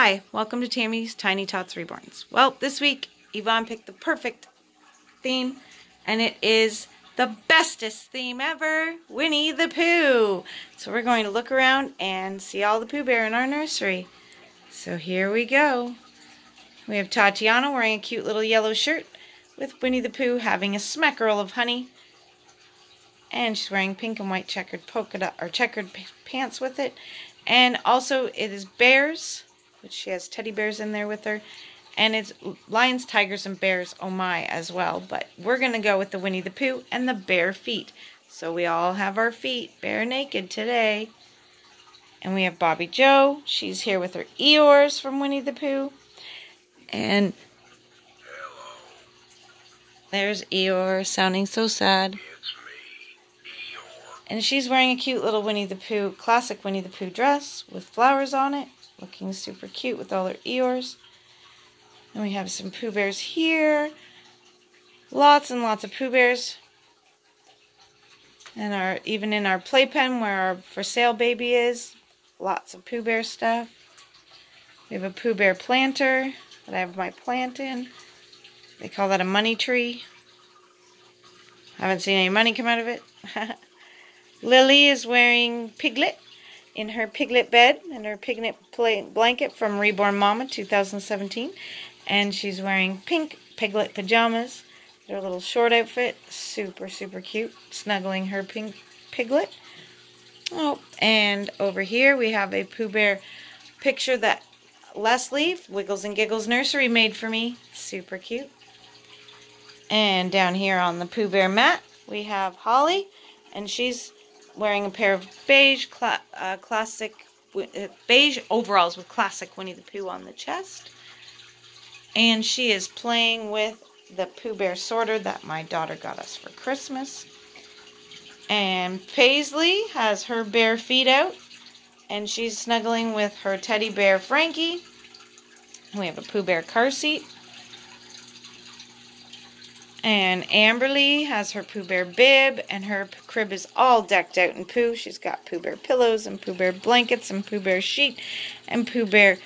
Hi, welcome to Tammy's Tiny Tots Reborns. Well, this week Yvonne picked the perfect theme, and it is the bestest theme ever, Winnie the Pooh. So we're going to look around and see all the Pooh Bear in our nursery. So here we go. We have Tatiana wearing a cute little yellow shirt with Winnie the Pooh having a smackerel of honey. And she's wearing pink and white checkered polka dot or checkered pants with it. And also it is bears, which she has teddy bears in there with her. And it's lions, tigers, and bears, oh my, as well. But we're going to go with the Winnie the Pooh and the bare feet. So we all have our feet bare naked today. And we have Bobby Joe. She's here with her Eeyores from Winnie the Pooh. And there's Eeyore sounding so sad. And she's wearing a cute little Winnie the Pooh, classic Winnie the Pooh dress with flowers on it. Looking super cute with all her Eeyores. And we have some Pooh Bears here. Lots and lots of Pooh Bears. And our even in our playpen where our for sale baby is. Lots of Pooh Bear stuff. We have a Pooh Bear planter that I have my plant in. They call that a money tree. I Haven't seen any money come out of it. Lily is wearing Piglet in her Piglet bed and her Piglet blanket from Reborn Mama 2017 and she's wearing pink piglet pajamas. Their little short outfit, super, super cute, snuggling her pink piglet. Oh, and over here we have a Pooh Bear picture that Leslie, Wiggles and Giggles Nursery, made for me. Super cute. And down here on the Pooh Bear mat, we have Holly, and she's wearing a pair of beige cla uh, classic uh, beige overalls with classic Winnie the Pooh on the chest. And she is playing with the Pooh Bear sorter that my daughter got us for Christmas. And Paisley has her bare feet out. And she's snuggling with her teddy bear Frankie. We have a Pooh Bear car seat. And Amberly has her Pooh Bear bib, and her crib is all decked out in Pooh. She's got Pooh Bear pillows, and Pooh Bear blankets, and Pooh Bear sheet, and Pooh Bear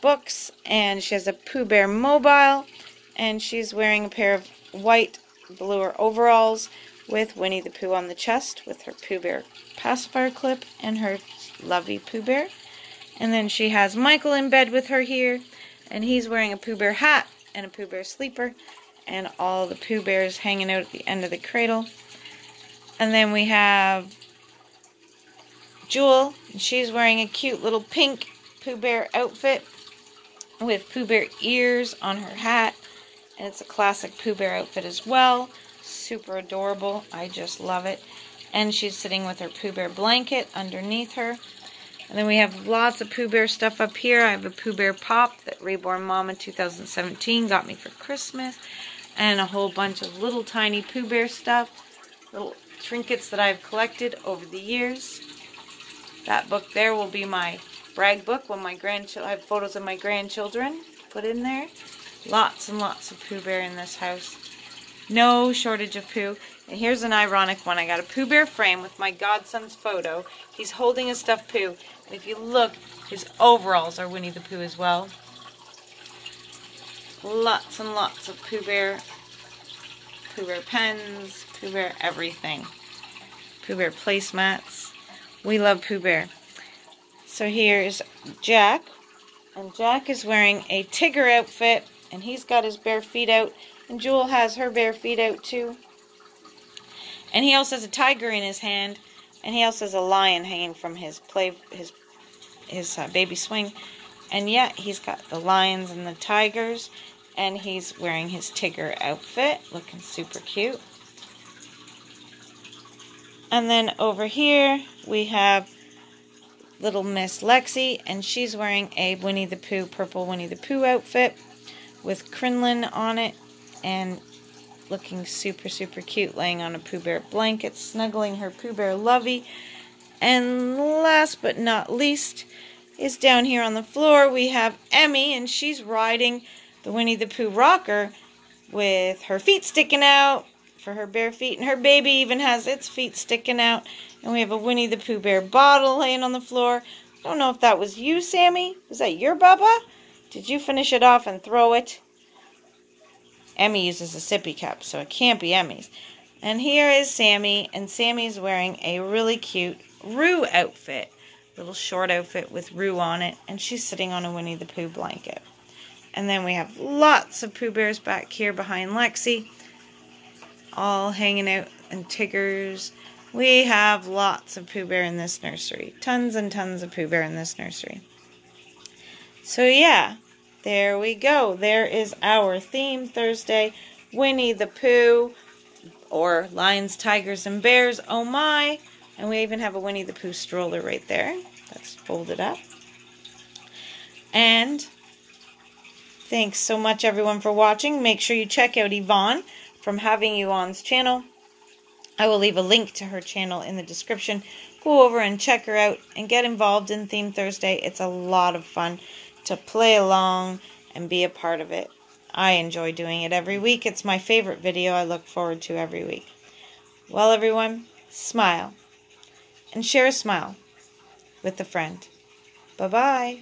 books, and she has a Pooh Bear mobile, and she's wearing a pair of white velour overalls with Winnie the Pooh on the chest with her Pooh Bear pacifier clip and her lovely Pooh Bear. And then she has Michael in bed with her here, and he's wearing a Pooh Bear hat and a Pooh Bear sleeper, and all the Pooh Bears hanging out at the end of the cradle. And then we have Jewel, and she's wearing a cute little pink Pooh Bear outfit with Pooh Bear ears on her hat. And it's a classic Pooh Bear outfit as well. Super adorable. I just love it. And she's sitting with her Pooh Bear blanket underneath her. And then we have lots of Pooh Bear stuff up here. I have a Pooh Bear pop that Reborn Mama 2017 got me for Christmas. And a whole bunch of little tiny Pooh Bear stuff. Little trinkets that I've collected over the years. That book there will be my brag book when my grandchildren, I have photos of my grandchildren put in there. Lots and lots of Pooh Bear in this house. No shortage of Pooh. And here's an ironic one. I got a Pooh Bear frame with my godson's photo. He's holding a stuffed Pooh. And if you look, his overalls are Winnie the Pooh as well. Lots and lots of Pooh Bear. Pooh Bear pens. Pooh Bear everything. Pooh Bear placemats. We love Pooh Bear. So here's Jack. And Jack is wearing a Tigger outfit. And he's got his bare feet out. And Jewel has her bare feet out too. And he also has a tiger in his hand. And he also has a lion hanging from his play his his uh, baby swing. And yet he's got the lions and the tigers. And he's wearing his Tigger outfit. Looking super cute. And then over here we have little Miss Lexi, and she's wearing a Winnie the Pooh, purple Winnie the Pooh outfit with crinoline on it, and looking super, super cute, laying on a Pooh Bear blanket, snuggling her Pooh Bear lovey. And last but not least is down here on the floor, we have Emmy, and she's riding the Winnie the Pooh rocker with her feet sticking out for her bare feet, and her baby even has its feet sticking out. And we have a Winnie the Pooh bear bottle laying on the floor. I Don't know if that was you, Sammy. Was that your Bubba? Did you finish it off and throw it? Emmy uses a sippy cup, so it can't be Emmy's. And here is Sammy, and Sammy's wearing a really cute Roo outfit. Little short outfit with Roo on it, and she's sitting on a Winnie the Pooh blanket. And then we have lots of Pooh Bears back here behind Lexi, all hanging out, and Tiggers. We have lots of Pooh Bear in this nursery. Tons and tons of Pooh Bear in this nursery. So yeah, there we go. There is our theme Thursday. Winnie the Pooh, or Lions, Tigers, and Bears. Oh my! And we even have a Winnie the Pooh stroller right there. That's folded up. And thanks so much everyone for watching. Make sure you check out Yvonne from Having You On's channel. I will leave a link to her channel in the description. Go over and check her out and get involved in Theme Thursday. It's a lot of fun to play along and be a part of it. I enjoy doing it every week. It's my favorite video I look forward to every week. Well, everyone, smile and share a smile with a friend. Bye-bye.